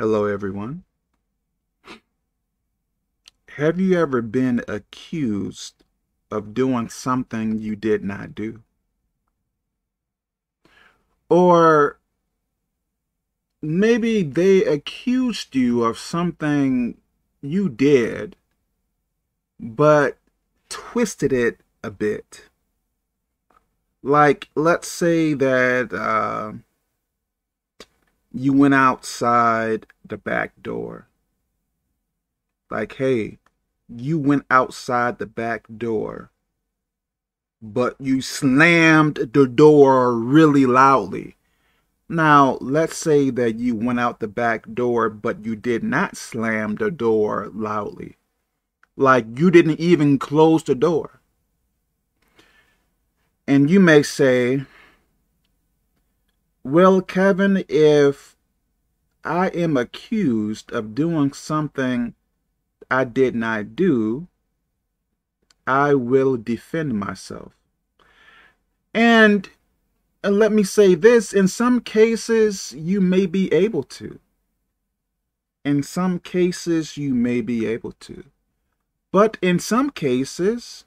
Hello, everyone. Have you ever been accused of doing something you did not do? Or maybe they accused you of something you did, but twisted it a bit. Like, let's say that uh, you went outside the back door. Like, hey, you went outside the back door, but you slammed the door really loudly. Now, let's say that you went out the back door, but you did not slam the door loudly. Like, you didn't even close the door. And you may say, well, Kevin, if I am accused of doing something I did not do, I will defend myself. And, and let me say this, in some cases, you may be able to. In some cases, you may be able to. But in some cases,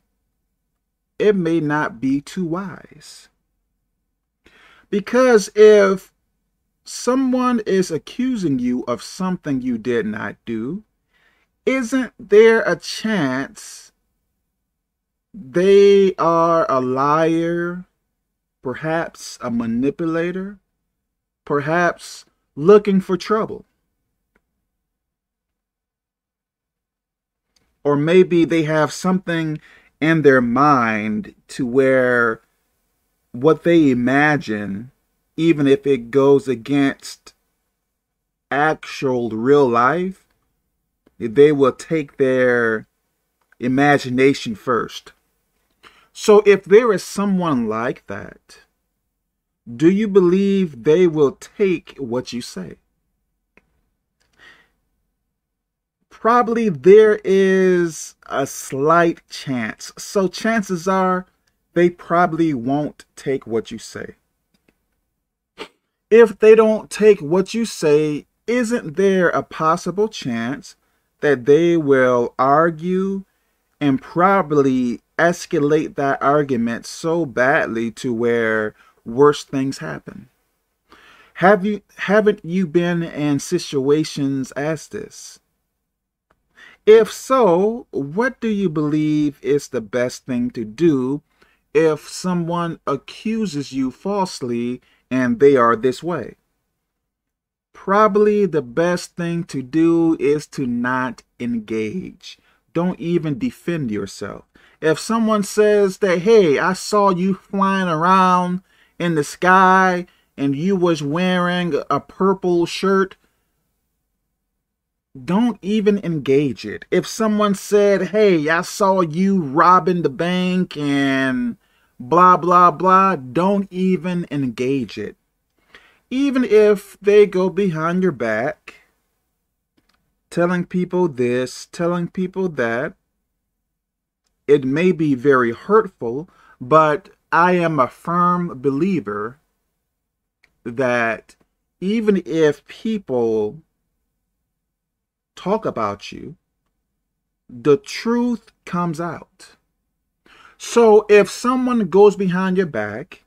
it may not be too wise. Because if someone is accusing you of something you did not do, isn't there a chance they are a liar, perhaps a manipulator, perhaps looking for trouble? Or maybe they have something in their mind to where what they imagine, even if it goes against actual real life, they will take their imagination first. So if there is someone like that, do you believe they will take what you say? Probably there is a slight chance. So chances are they probably won't take what you say. If they don't take what you say, isn't there a possible chance that they will argue and probably escalate that argument so badly to where worse things happen? Have you haven't you been in situations as this? If so, what do you believe is the best thing to do if someone accuses you falsely and they are this way? Probably the best thing to do is to not engage. Don't even defend yourself. If someone says that, hey, I saw you flying around in the sky and you was wearing a purple shirt, don't even engage it. If someone said, hey, I saw you robbing the bank and blah, blah, blah, don't even engage it. Even if they go behind your back, telling people this, telling people that, it may be very hurtful, but I am a firm believer that even if people talk about you, the truth comes out. So if someone goes behind your back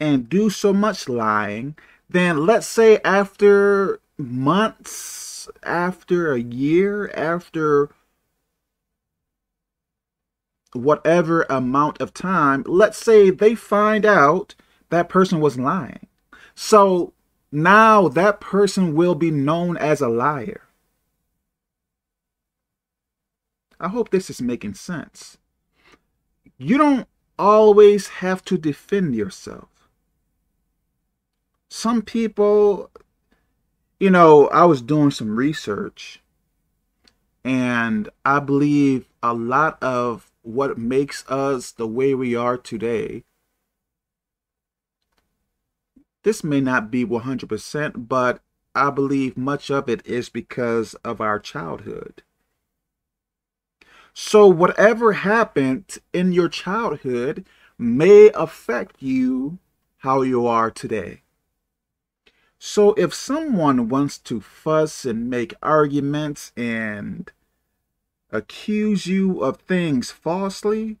and do so much lying, then let's say after months, after a year, after whatever amount of time, let's say they find out that person was lying. So now that person will be known as a liar. I hope this is making sense you don't always have to defend yourself. Some people, you know, I was doing some research and I believe a lot of what makes us the way we are today this may not be 100%, but I believe much of it is because of our childhood. So whatever happened in your childhood may affect you how you are today. So if someone wants to fuss and make arguments and accuse you of things falsely,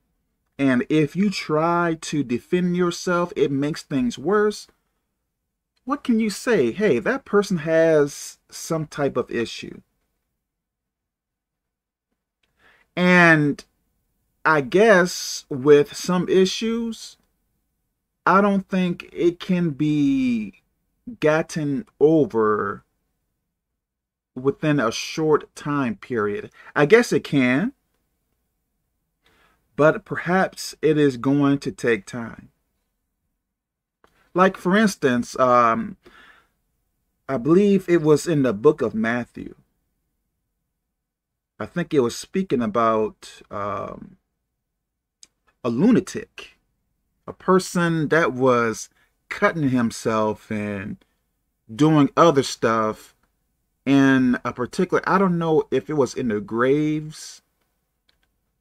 and if you try to defend yourself, it makes things worse, what can you say? Hey, that person has some type of issue. And I guess with some issues, I don't think it can be gotten over within a short time period. I guess it can, but perhaps it is going to take time. Like, for instance, um, I believe it was in the book of Matthew. I think it was speaking about um, a lunatic, a person that was cutting himself and doing other stuff in a particular, I don't know if it was in the graves,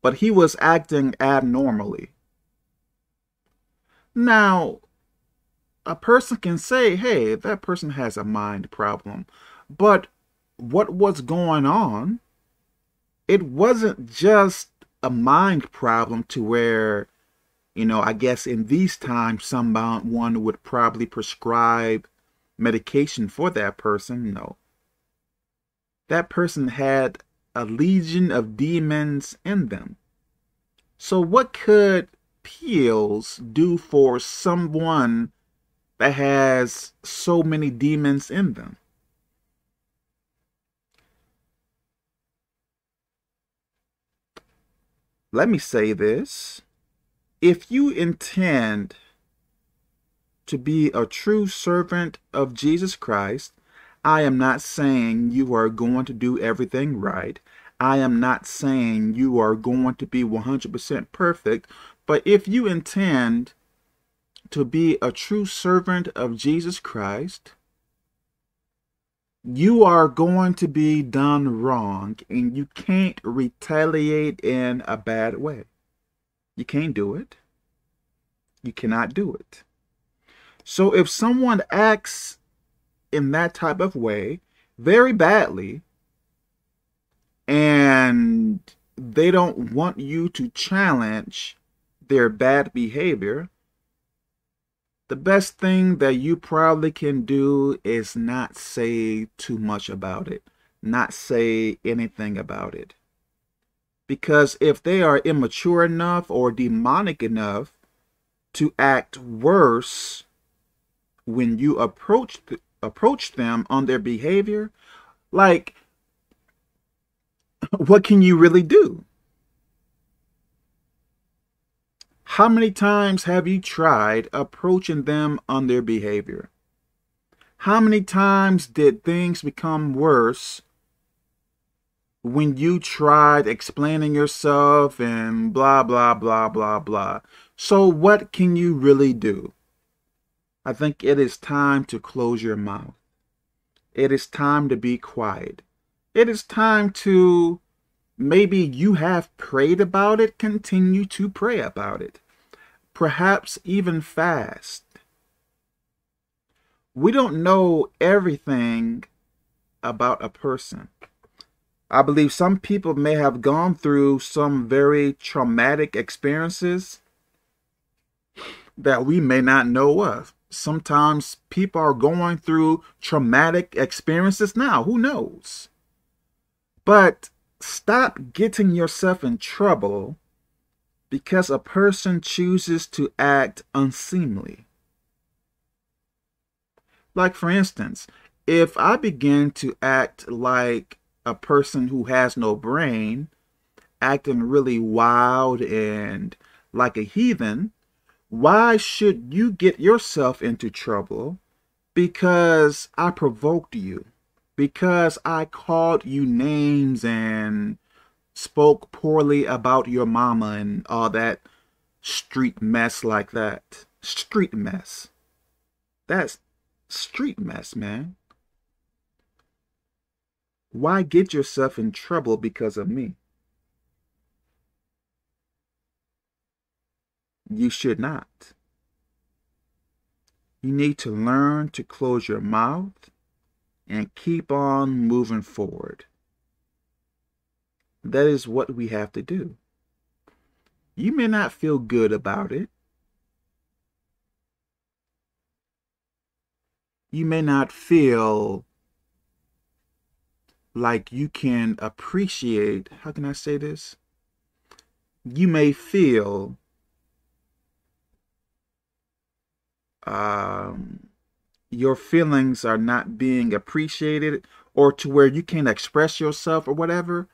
but he was acting abnormally. Now, a person can say, hey, that person has a mind problem. But what was going on it wasn't just a mind problem to where, you know, I guess in these times, someone would probably prescribe medication for that person. No. That person had a legion of demons in them. So, what could pills do for someone that has so many demons in them? Let me say this. If you intend to be a true servant of Jesus Christ, I am not saying you are going to do everything right. I am not saying you are going to be 100% perfect. But if you intend to be a true servant of Jesus Christ, you are going to be done wrong and you can't retaliate in a bad way. You can't do it. You cannot do it. So if someone acts in that type of way very badly and they don't want you to challenge their bad behavior, the best thing that you probably can do is not say too much about it, not say anything about it. Because if they are immature enough or demonic enough to act worse when you approach th- approach them on their behavior, like what can you really do? How many times have you tried approaching them on their behavior? How many times did things become worse when you tried explaining yourself and blah, blah, blah, blah, blah? So, what can you really do? I think it is time to close your mouth. It is time to be quiet. It is time to Maybe you have prayed about it, continue to pray about it. Perhaps even fast. We don't know everything about a person. I believe some people may have gone through some very traumatic experiences that we may not know of. Sometimes people are going through traumatic experiences now. Who knows? But stop getting yourself in trouble because a person chooses to act unseemly. Like, for instance, if I begin to act like a person who has no brain, acting really wild and like a heathen, why should you get yourself into trouble? Because I provoked you because I called you names and spoke poorly about your mama and all that street mess like that. Street mess. That's street mess, man. Why get yourself in trouble because of me? You should not. You need to learn to close your mouth and keep on moving forward. That is what we have to do. You may not feel good about it. You may not feel like you can appreciate, how can I say this? You may feel um, your feelings are not being appreciated or to where you can't express yourself or whatever.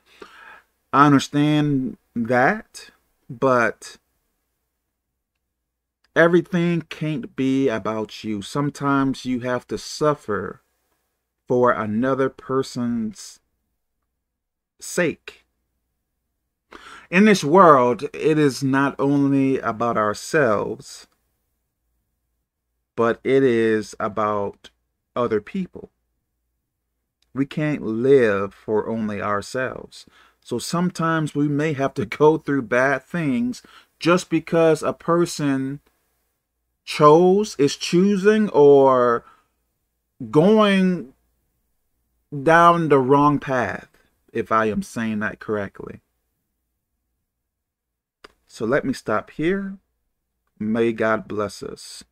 I understand that, but everything can't be about you. Sometimes you have to suffer for another person's sake. In this world, it is not only about ourselves, but it is about other people. We can't live for only ourselves. So sometimes we may have to go through bad things just because a person chose, is choosing, or going down the wrong path, if I am saying that correctly. So let me stop here. May God bless us.